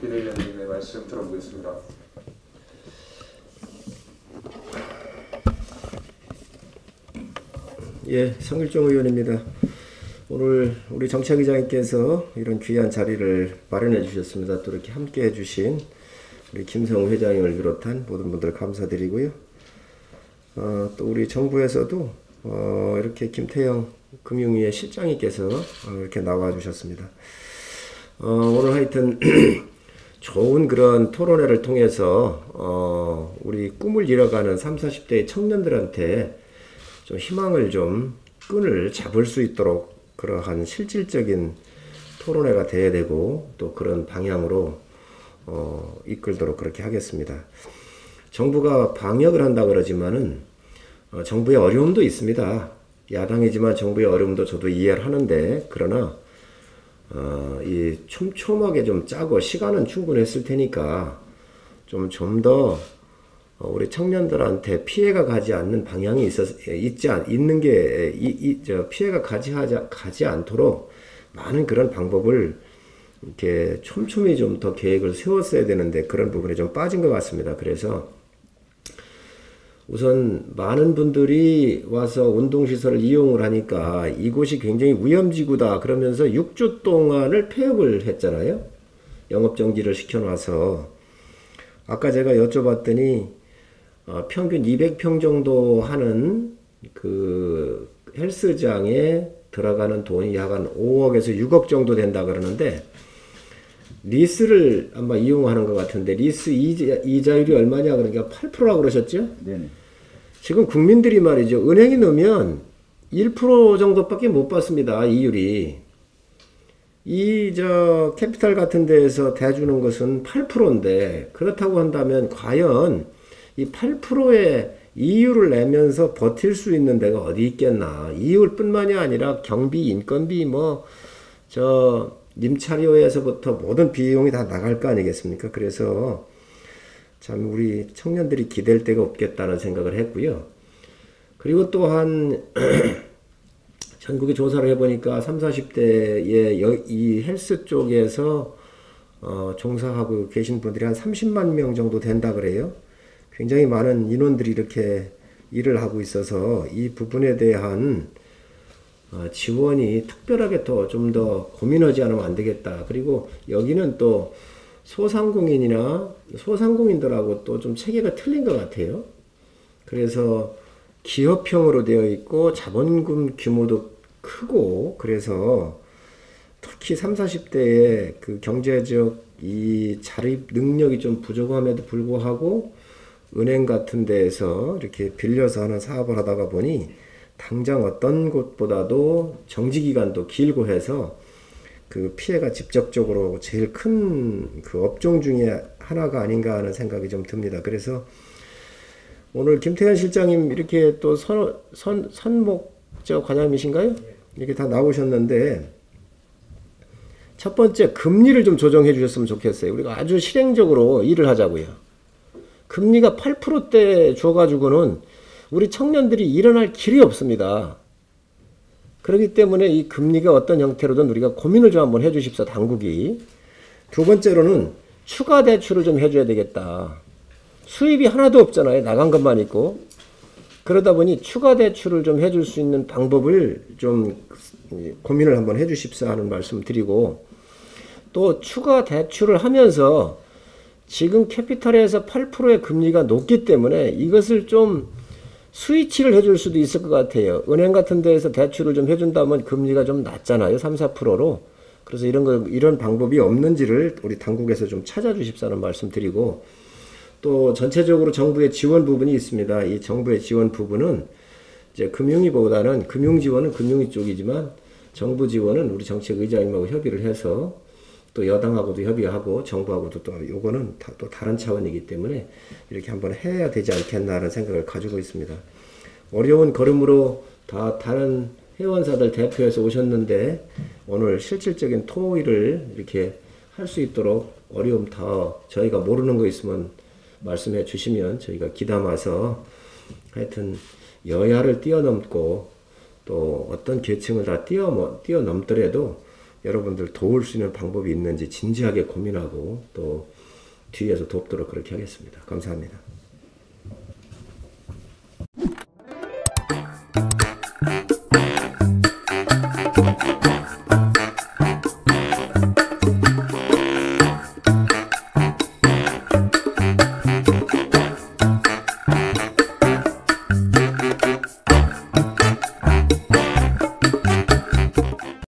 비대위원님의 말씀 들어보겠습니다. 예, 성일종 의원입니다. 오늘 우리 정책의장님께서 이런 귀한 자리를 마련해 주셨습니다. 또 이렇게 함께 해 주신 우리 김성우 회장님을 비롯한 모든 분들 감사드리고요. 어, 또 우리 정부에서도 어, 이렇게 김태영 금융위의 실장님께서 어, 이렇게 나와 주셨습니다. 어, 오늘 하여튼 좋은 그런 토론회를 통해서 어, 우리 꿈을 이뤄가는 3, 40대의 청년들한테 좀 희망을 좀 끈을 잡을 수 있도록 그러한 실질적인 토론회가 돼야 되고 또 그런 방향으로 어, 이끌도록 그렇게 하겠습니다. 정부가 방역을 한다 그러지만은 어, 정부의 어려움도 있습니다. 야당이지만 정부의 어려움도 저도 이해를 하는데 그러나 어, 이 촘촘하게 좀 짜고 시간은 충분했을 테니까 좀 좀 더 우리 청년들한테 피해가 가지 않는 방향이 있었 있지 않, 있는 게 이, 이, 저 피해가 가지 하자 가지 않도록 많은 그런 방법을 이렇게 촘촘히 좀 더 계획을 세웠어야 되는데 그런 부분에 좀 빠진 것 같습니다. 그래서 우선 많은 분들이 와서 운동시설을 이용을 하니까 이곳이 굉장히 위험지구다 그러면서 6주 동안을 폐업을 했잖아요. 영업정지를 시켜놔서. 아까 제가 여쭤봤더니 어, 평균 200평 정도 하는 그 헬스장에 들어가는 돈이 약 한 5억에서 6억 정도 된다 그러는데 리스를 아마 이용하는 것 같은데 리스 이자, 이자율이 얼마냐 그러니까 8%라고 그러셨죠? 네네. 지금 국민들이 말이죠. 은행에 넣으면 1% 정도밖에 못 받습니다. 이율이. 이, 저, 캐피탈 같은 데에서 대주는 것은 8%인데, 그렇다고 한다면, 과연 이 8%의 이율을 내면서 버틸 수 있는 데가 어디 있겠나. 이율 뿐만이 아니라 경비, 인건비, 뭐, 저, 임차료에서부터 모든 비용이 다 나갈 거 아니겠습니까? 그래서, 참 우리 청년들이 기댈 데가 없겠다는 생각을 했고요. 그리고 또한 전국에 조사를 해보니까 3, 40대의 이 헬스 쪽에서 어, 종사하고 계신 분들이 한 30만 명 정도 된다 그래요. 굉장히 많은 인원들이 이렇게 일을 하고 있어서 이 부분에 대한 어, 지원이 특별하게 더 좀더 고민하지 않으면 안 되겠다. 그리고 여기는 또 소상공인이나 소상공인들하고 또 좀 체계가 틀린 것 같아요. 그래서 기업형으로 되어 있고 자본금 규모도 크고 그래서 특히 3, 40대의 그 경제적 이 자립 능력이 좀 부족함에도 불구하고 은행 같은 데에서 이렇게 빌려서 하는 사업을 하다가 보니 당장 어떤 곳보다도 정지 기간도 길고 해서 그 피해가 직접적으로 제일 큰 그 업종 중에 하나가 아닌가 하는 생각이 좀 듭니다. 그래서 오늘 김태현 실장님 이렇게 또 선, 선, 선목저 과장님이신가요? 이렇게 다 나오셨는데 첫 번째 금리를 좀 조정해 주셨으면 좋겠어요. 우리가 아주 실행적으로 일을 하자고요. 금리가 8%대 줘가지고는 우리 청년들이 일어날 길이 없습니다. 그렇기 때문에 이 금리가 어떤 형태로든 우리가 고민을 좀 한번 해주십사 당국이 두 번째로는 추가 대출을 좀 해줘야 되겠다. 수입이 하나도 없잖아요. 나간 것만 있고 그러다 보니 추가 대출을 좀 해줄 수 있는 방법을 좀 고민을 한번 해주십사 하는 말씀 드리고 또 추가 대출을 하면서 지금 캐피탈에서 8%의 금리가 높기 때문에 이것을 좀 스위치를 해줄 수도 있을 것 같아요. 은행 같은 데에서 대출을 좀 해준다면 금리가 좀 낮잖아요. 3, 4%로. 그래서 이런 거, 이런 방법이 없는지를 우리 당국에서 좀 찾아주십사는 말씀 드리고 또 전체적으로 정부의 지원 부분이 있습니다. 이 정부의 지원 부분은 이제 금융위보다는 금융 지원은 금융위 쪽이지만 정부 지원은 우리 정책의장님하고 협의를 해서 또 여당하고도 협의하고 정부하고도 또 요거는 다, 또 다른 차원이기 때문에 이렇게 한번 해야 되지 않겠나 하는 생각을 가지고 있습니다. 어려운 걸음으로 다 다른 회원사들 대표해서 오셨는데 오늘 실질적인 토의를 이렇게 할 수 있도록 어려움 더 저희가 모르는 거 있으면 말씀해 주시면 저희가 기담아서 하여튼 여야를 뛰어넘고 또 어떤 계층을 다 뛰어, 뛰어넘더라도 여러분들 도울 수 있는 방법이 있는지 진지하게 고민하고 또 뒤에서 돕도록 그렇게 하겠습니다. 감사합니다.